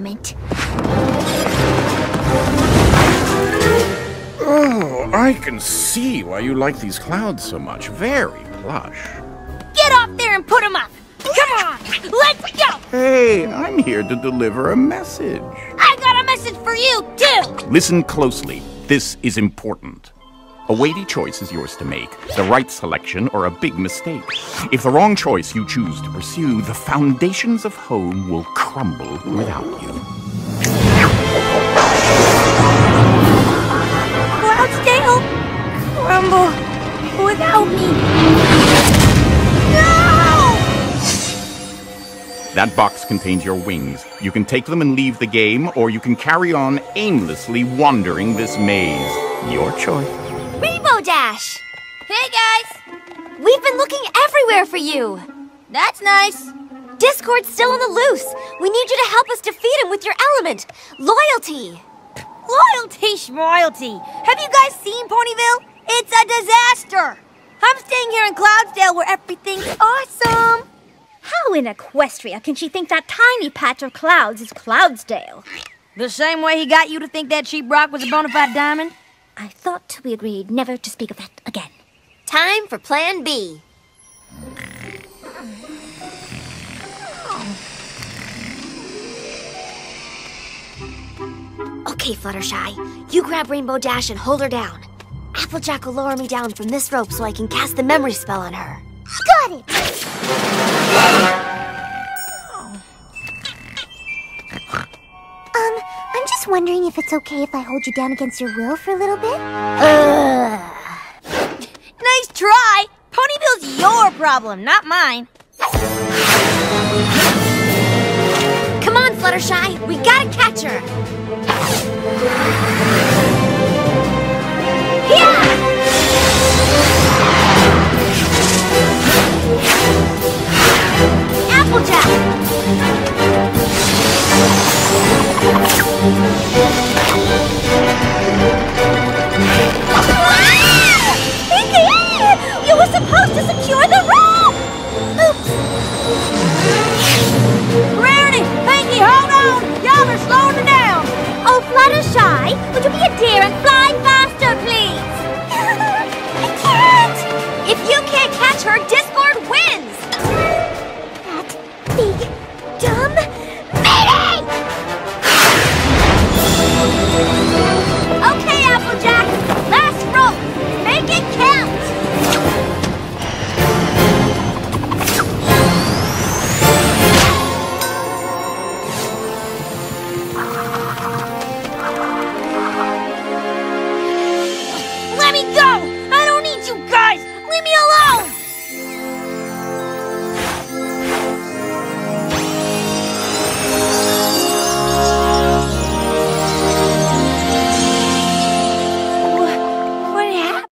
element. Oh, I can see why you like these clouds so much. Very plush. Get off there and put them up! Come on! Let's go! Hey, I'm here to deliver a message. I got a message for you, too! Listen closely. This is important. A weighty choice is yours to make the right selection or a big mistake. If the wrong choice you choose to pursue, the foundations of home will crumble without you. Cloudsdale, crumble without me. No! That box contains your wings. You can take them and leave the game, or you can carry on aimlessly wandering this maze. Your choice. Dash! Hey, guys! We've been looking everywhere for you. That's nice. Discord's still on the loose. We need you to help us defeat him with your element, loyalty. Loyalty schmoyalty. Have you guys seen Ponyville? It's a disaster. I'm staying here in Cloudsdale where everything's awesome. How in Equestria can she think that tiny patch of clouds is Cloudsdale? The same way he got you to think that cheap rock was a bona fide diamond? I thought we agreed never to speak of that again. Time for Plan B. Okay, Fluttershy. You grab Rainbow Dash and hold her down. Applejack will lower me down from this rope so I can cast the memory spell on her. Got it! Just wondering if it's okay if I hold you down against your will for a little bit? Nice try! Ponyville's your problem, not mine. Come on, Fluttershy. To secure the rope! Oops! Rarity! Pinkie, hold on! Y'all are slowing me down! Oh, Fluttershy, would you be a dear and fly